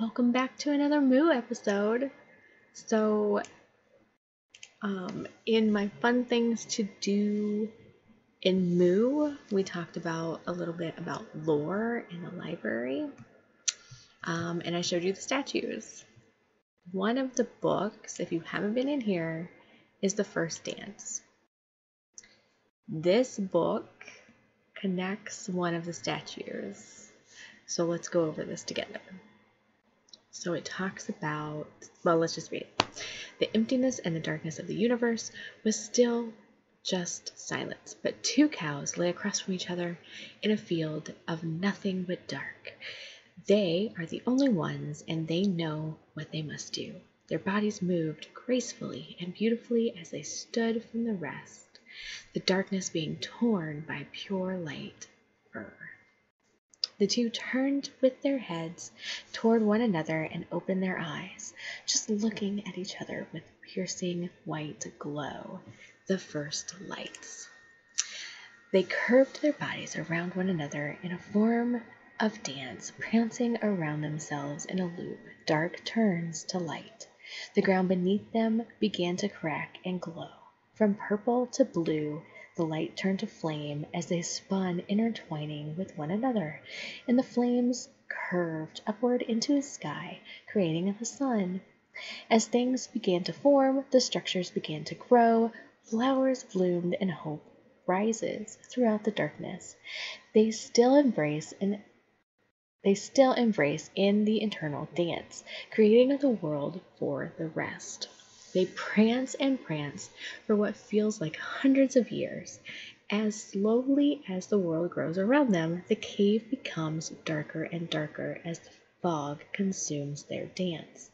Welcome back to another Moo episode. So, um, in my fun things to do in Moo, we talked about a little bit about lore in the library, um, and I showed you the statues. One of the books, if you haven't been in here, is The First Dance. This book connects one of the statues. So let's go over this together. So it talks about, well, let's just read it. The emptiness and the darkness of the universe was still just silence, but two cows lay across from each other in a field of nothing but dark. They are the only ones, and they know what they must do. Their bodies moved gracefully and beautifully as they stood from the rest, the darkness being torn by pure light fur. The two turned with their heads toward one another and opened their eyes, just looking at each other with piercing white glow, the first lights. They curved their bodies around one another in a form of dance, prancing around themselves in a loop, dark turns to light. The ground beneath them began to crack and glow. From purple to blue the light turned to flame as they spun, intertwining with one another, and the flames curved upward into the sky, creating the sun. As things began to form, the structures began to grow, flowers bloomed, and hope rises throughout the darkness. They still embrace and they still embrace in the eternal dance, creating the world for the rest. They prance and prance for what feels like hundreds of years. As slowly as the world grows around them, the cave becomes darker and darker as the fog consumes their dance.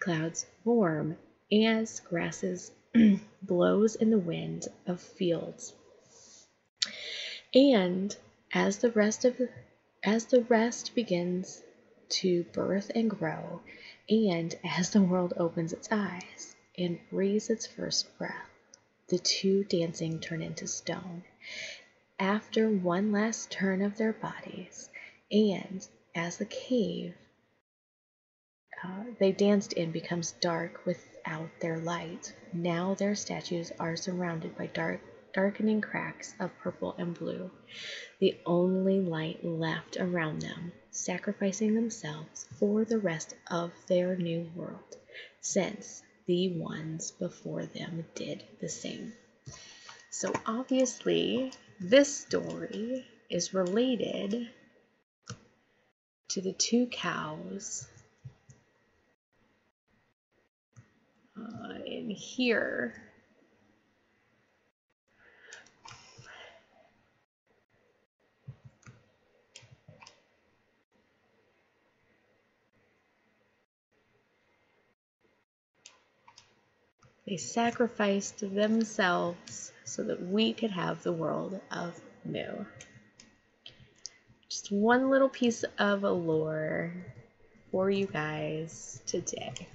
Clouds form as grasses blows in the wind of fields. And as the rest of as the rest begins to birth and grow, and as the world opens its eyes, and breathes its first breath, the two dancing turn into stone. After one last turn of their bodies, and as the cave uh, they danced in becomes dark without their light, now their statues are surrounded by dark, darkening cracks of purple and blue, the only light left around them, sacrificing themselves for the rest of their new world, since the ones before them did the same. So obviously, this story is related to the two cows uh, in here. They sacrificed themselves so that we could have the world of Moo. Just one little piece of lore for you guys today.